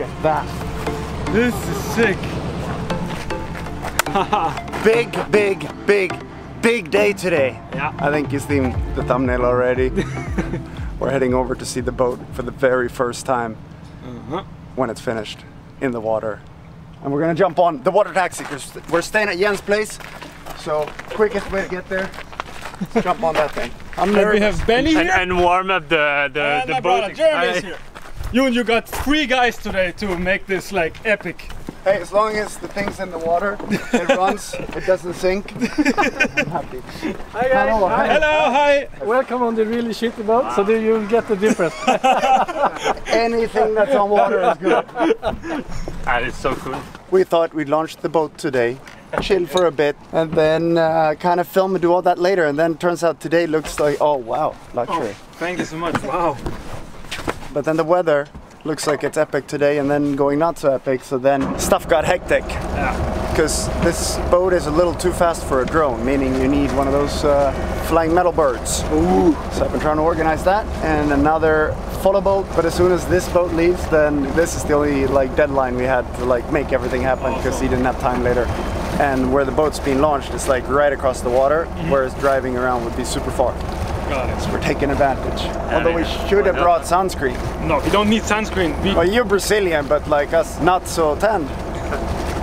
at that. This is sick. Big, big, big, big day today. Yeah. I think you've seen the thumbnail already. We're heading over to see the boat for the very first time Uh-huh. when it's finished in the water. And we're gonna jump on the water taxi. 'cause We're staying at Jens' place. So quickest way to get there, jump on that thing. I'm And we have Benny and, here. and warm up the the, and the my boat. brother Jeremy is I- here. Jun, you got three guys today to make this like epic. Hey, as long as the thing's in the water, it runs, it doesn't sink. I'm happy. Hi guys. Hello, Hi. Hello, hi. Welcome on the really shitty boat, so that you'll get the difference. Anything that's on water is good. And it's so cool. We thought we'd launch the boat today, chill for a bit, and then uh, kind of film and do all that later. And then turns out today looks like, oh wow, luxury. Thank you so much. Wow. But then the weather looks like it's epic today and then going not so epic. So then stuff got hectic. Because this boat is a little too fast for a drone, meaning you need one of those uh, flying metal birds. Ooh. So I've been trying to organize that and another follow boat. But as soon as this boat leaves, then this is the only like deadline we had to like make everything happen because he didn't have time later. And where the boat's being launched is like right across the water, whereas driving around would be super far. Got it. We're taking advantage. Although we should have brought sunscreen. No, we don't need sunscreen. We, Well, you're Brazilian, but like us, not so tanned,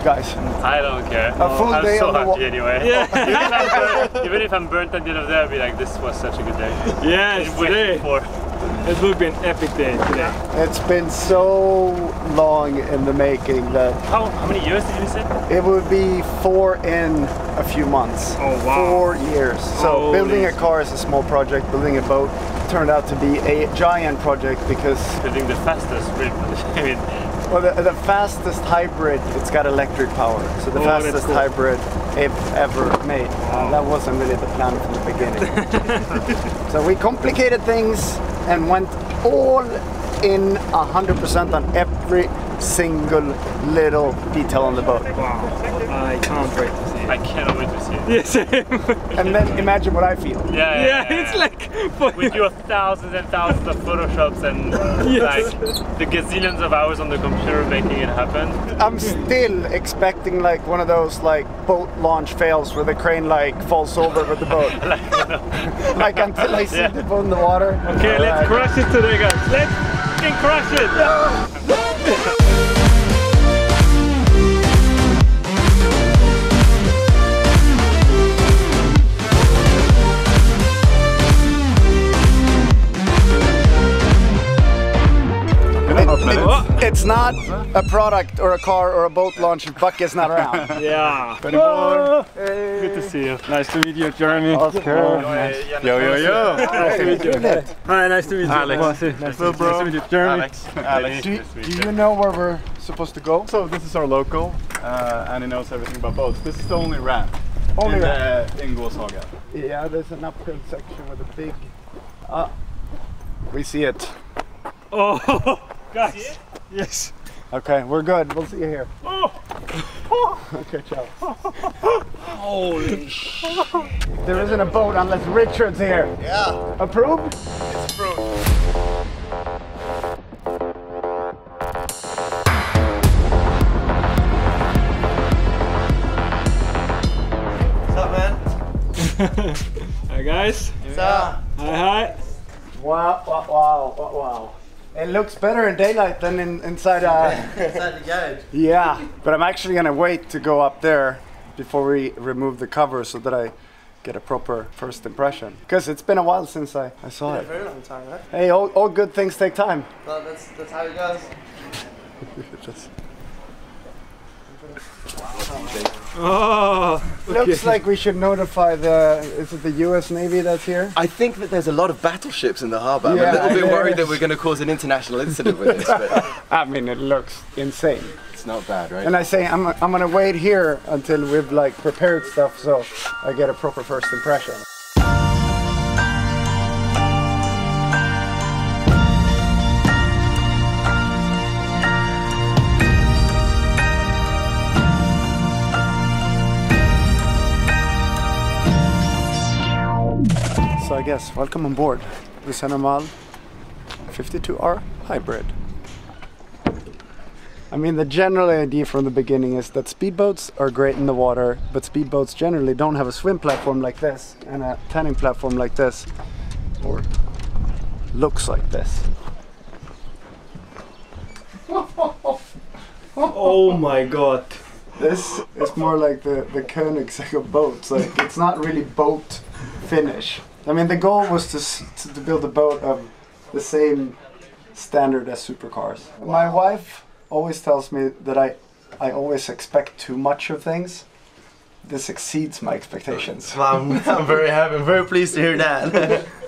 guys. I don't care. A full I'm day so on the wa- happy anyway. even, if I'm burnt, even if I'm burnt at the end of the day, I'll be like, this was such a good day. yes, Been waiting today for. It will be an epic day today. It's been so long in the making that How, how many years did you say? it would be four in a few months. Oh, wow. Four years. So Holy building a car is a small project. Building a boat turned out to be a giant project because Building the fastest. I mean, well, the, the fastest hybrid, it's got electric power. So the Oh, fastest cool. hybrid if ever made. Uh, that wasn't really the plan from the beginning. so we complicated things and went all in 100% on every single little detail on the boat. Wow. I can't wait. I cannot wait to see it. Yes. And then imagine what I feel. Yeah, yeah, yeah, yeah, it's yeah. like with your thousands and thousands of photoshops and Yes. like the gazillions of hours on the computer making it happen. I'm still expecting like one of those like boat launch fails where the crane like falls over with the boat. like until I see Yeah. the boat in the water. Okay, let's Alright. crush it today, guys. Let's fucking crush it. It- it's not a product or a car or a boat launch if Buck is not around. Yeah. Whoa. Good to see you. Nice to meet you, Jeremy. Oscar. Yo, yo, yo. Nice to meet you. Hi, nice to meet you. Alex. Nice, nice, to, nice to meet you, Jeremy. Alex. Alex. Do, do you know where we're supposed to go? So this is our local, uh, and he knows everything about boats. This is the only ramp Only in ramp. the Ingås Haga. Yeah, there's an uphill section with a big. Uh, we see it. Oh, guys. Yes. Okay, we're good. We'll see you here. Oh. Okay, ciao. Holy There isn't a boat unless Richard's here. Yeah. Approved? It's approved. What's up, man? Hi, guys. What's up? Hi, hi. Wow, wow, wow, wow, wow. It looks better in daylight than in, inside. Uh, Inside the garage. yeah, but I'm actually gonna wait to go up there before we remove the cover so that I get a proper first impression. Because it's been a while since I, I saw A it. very long time, right? Hey, all, all good things take time. Well, that's that's how it goes. Just- Oh, Looks like we should notify the. Is it the U.S. Navy that's here? I think that there's a lot of battleships in the harbour. I'm Yeah, a little bit worried that we're going to cause an international incident with this, but I mean, it looks insane. it's not bad, right? And I say I'm, I'm gonna wait here until we've like prepared stuff so I get a proper first impression. Guess welcome on board the C'est Normal 52R hybrid. I mean, the general idea from the beginning is that speedboats are great in the water, but speedboats generally don't have a swim platform like this and a tanning platform like this, or looks like this. Oh my god. This is more like the, the Koenigsegg of boats. Like, it's not really boat finish. I mean, the goal was to, to, to build a boat of the same standard as supercars. My wife always tells me that I, I always expect too much of things. This exceeds my expectations. Well, I'm, I'm very happy. I'm very pleased to hear that.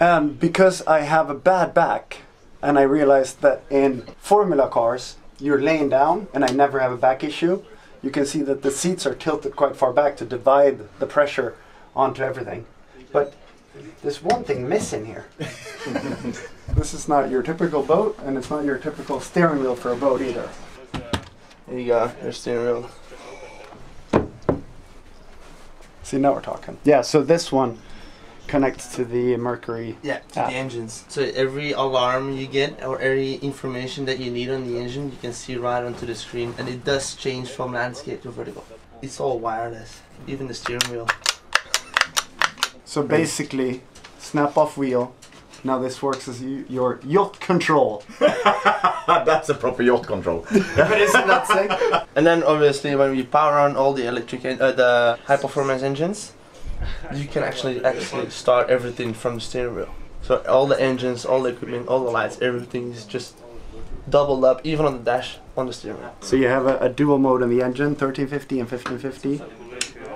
And because I have a bad back, and I realized that in Formula cars, you're laying down, and I never have a back issue, you can see that the seats are tilted quite far back to divide the pressure onto everything. But there's one thing missing here. this is not your typical boat, and it's not your typical steering wheel for a boat either. There you go. Your steering wheel. See, now we're talking. Yeah, so this one connects to the Mercury. Yeah, to Ah. the engines. So every alarm you get or every information that you need on the engine, you can see right onto the screen, and it does change from landscape to vertical. It's all wireless, even the steering wheel. So basically, snap off wheel. Now this works as y- your yacht control. That's a proper yacht control. but isn't that sick? And then obviously when we power on all the electric, en- uh, the high performance engines, you can actually actually start everything from the steering wheel. So all the engines, all the equipment, all the lights, everything is just doubled up, even on the dash on the steering wheel. So you have a, a dual mode in the engine, 1350 and 1550.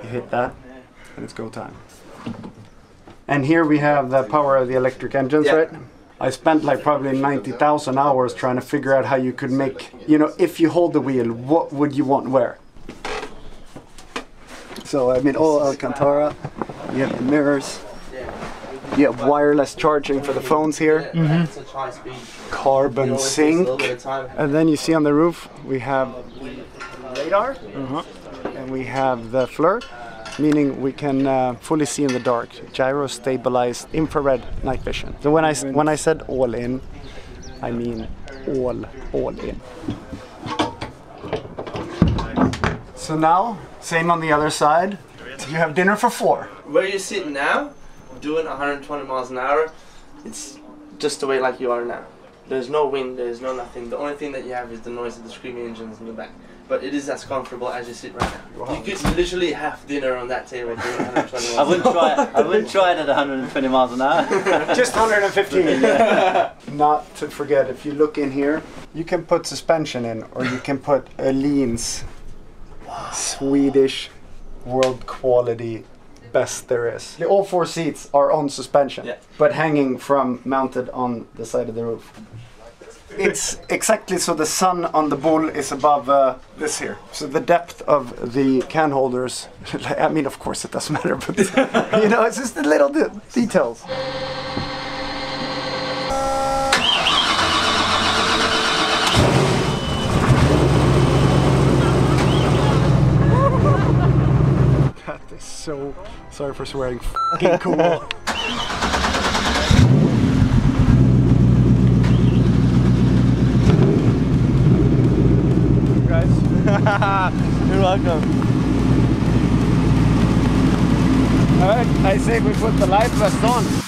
You hit that, and it's go time. And here we have the power of the electric engines, Yeah. right? I spent like probably 90,000 hours trying to figure out how you could make, you know, if you hold the wheel, what would you want where? So, I mean, all Alcantara, you have the mirrors, you have wireless charging for the phones here, Yeah, Such high speed. It carbon always takes a little sync. bit of time. And then you see on the roof we have radar, and we have the FLIR, meaning we can uh, fully see in the dark. Gyro stabilized infrared night vision. So when I when I said all in, I mean all all in. So now, same on the other side. You have dinner for four. Where you sit now, doing 120 miles an hour, it's just the way like you are now. There's no wind, there's no nothing. The only thing that you have is the noise of the screaming engines in the back. But it is as comfortable as you sit right now. You could literally have dinner on that table doing 120 miles I wouldn't try it. I wouldn't try it at 120 miles an hour. Just 115. Not to forget, if you look in here, you can put suspension in, or you can put Öhlins Swedish world quality best there is. The- All four seats are on suspension, Yeah. but hanging from mounted on the side of the roof. It's exactly so the sun on the bull is above uh, this here. So the depth of the can holders, I mean, of course it doesn't matter, but you know, it's just the little de- details. That is so, sorry for swearing, fucking cool. guys. You're welcome. Alright, I say we put the life vest on.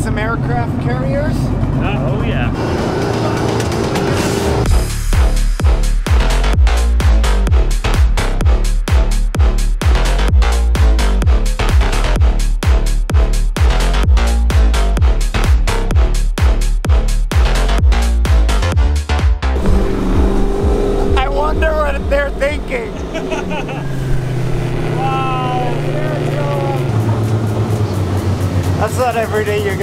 Some aircraft carriers? Oh yeah.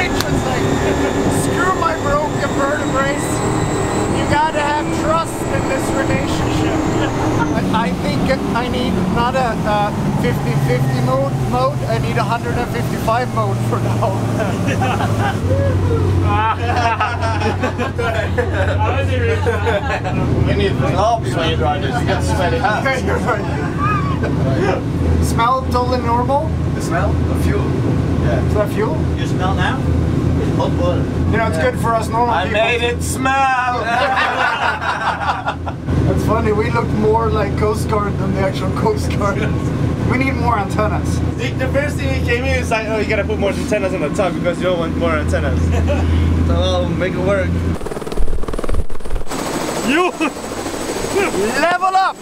is, all I want is, want is certain, certain. All I want is, vertebrae. You gotta have trust in this relationship. I, I think I need not a 50-50 mode, mode, I need a 155 mode for now. You need gloves when you drive this. You get sweaty hands. Smell totally normal? The smell of fuel. Is that fuel? You smell now? It's Hot water. You know, it's good for us normal I people. made it smell! That's funny, we look more like Coast Guard than the actual Coast Guard. we need more antennas. The, the first thing he came in is like, oh, you gotta put more antennas on the top because you don't want more antennas. so I'll make it work. You! Level up!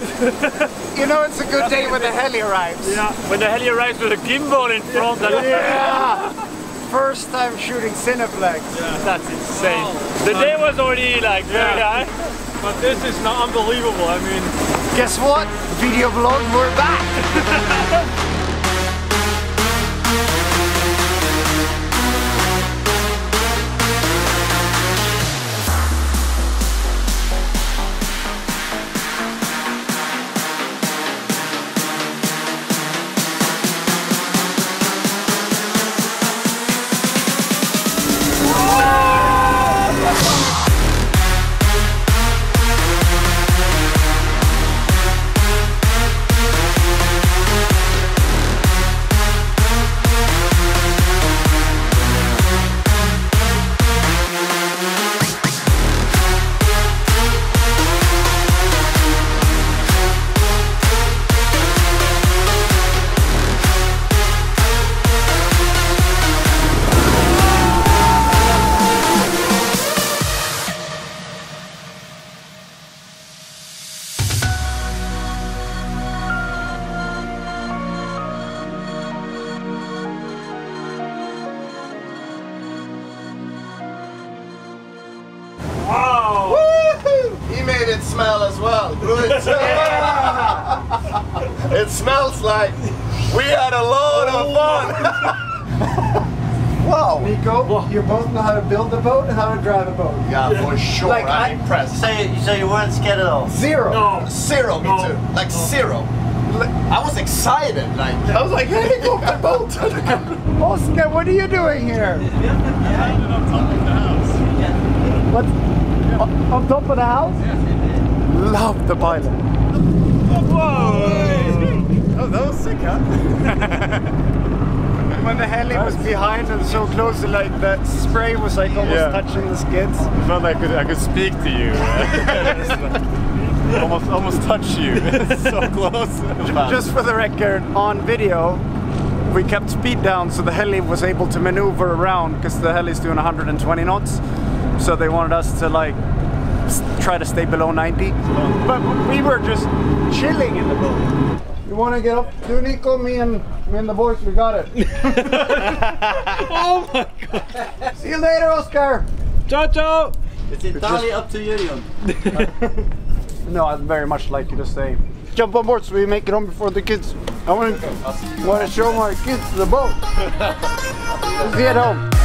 you know it's a good day when the heli arrives. Yeah, when the heli arrives with a gimbal in front, that Yeah. First time shooting Cineflex. Yeah. that's insane. The day was already like very high. But this is not unbelievable. I mean, Guess what? Video vlog, we're back! smell as well. It smells like we had a lot of fun. wow. Nico, you both know how to build a boat and how to drive a boat. Yeah, for sure. Like, I- I'm impressed. So you, so you weren't scared at all? Zero. No. Zero, me too. Like zero. I was excited. Like I was like, hey, helicopter boat. Oscar, what are you doing here? What? On, on top of the house? Love the pilot. Whoa! oh, that was sick, huh? When the heli was behind and so close, like the spray was like almost Yeah. touching the skids. I felt like I could, I could speak to you. almost, almost touch you. So close. Just for the record, on video, we kept speed down so the heli was able to maneuver around because the heli's doing 120 knots. So they wanted us to like try to stay below 90. But we were just chilling in the boat. You want to get up? Do Nico, me and me and the boys, we got it. Oh my god! See you later, Oscar. Ciao, ciao! It's entirely up to you, Leon. No, I'd very much like you to stay. Jump on board so we make it home before the kids. I want to want to show my kids the boat. See you at home.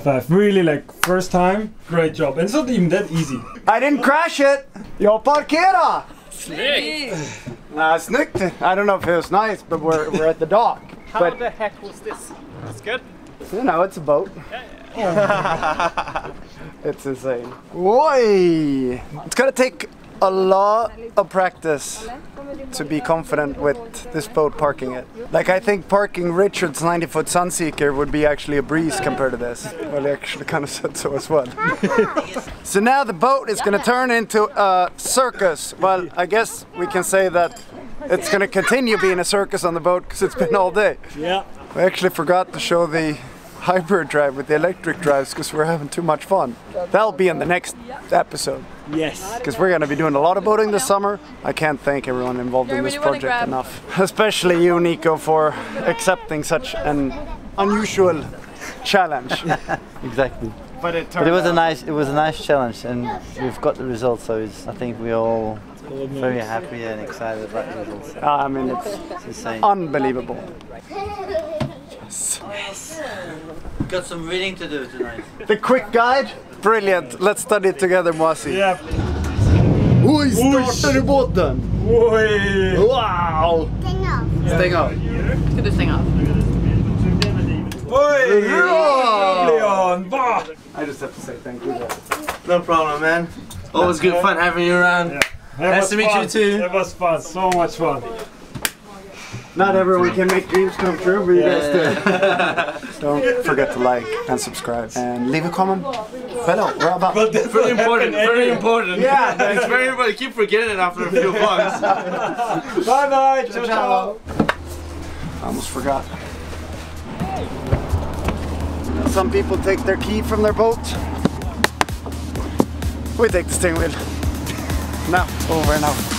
Five. Really like first time. Great job. And it's not even that easy. I didn't crash it. Jag parkerar. Snyggt! Uh, snyggt. I don't know if it was nice, but we're, we're at the dock. but the heck was this? That's good. you know, it's a boat. it's insane. Why? It's gonna take a lot of practice to be confident with this boat parking it. Like I think parking Richard's 90 foot Sunseeker would be actually a breeze compared to this. Well, he actually kind of said so as well. so now the boat is gonna turn into a circus. Well, I guess we can say that it's gonna continue being a circus on the boat because it's been all day. Yeah. We actually forgot to show the hybrid drive with the electric drives because we're having too much fun. That'll be in the next episode Yes. because we're going to be doing a lot of boating this summer. I can't thank everyone involved in this project enough, especially you, Nico, for accepting such an unusual challenge. Exactly. But it, But it was a nice it was a nice challenge and we've got the results so it's, I think we're all very happy and excited about the results. Ah, I mean, it's It's insane. unbelievable. Got some reading to do tonight. The quick guide, brilliant. Let's study it together, Moaci. Yep. Oj, startar du båten? Oj! Wow! Stäng av. Ska du stänga av? Oj! Bra! Leon! Va? I just have to say thank you. No problem, man. Always good fun having you around. That Nice to meet you too. It was fun. So much fun. Not everyone can make dreams come true, but you guys do. Don't forget to like and subscribe and leave a comment below. We're about. But that's Very important, happened very important. Yeah, it's very important. Keep forgetting it after a few vlogs. Bye bye! Ciao ciao! I almost forgot. Some people take their key from their boat. We take the steering wheel. Now, over and out.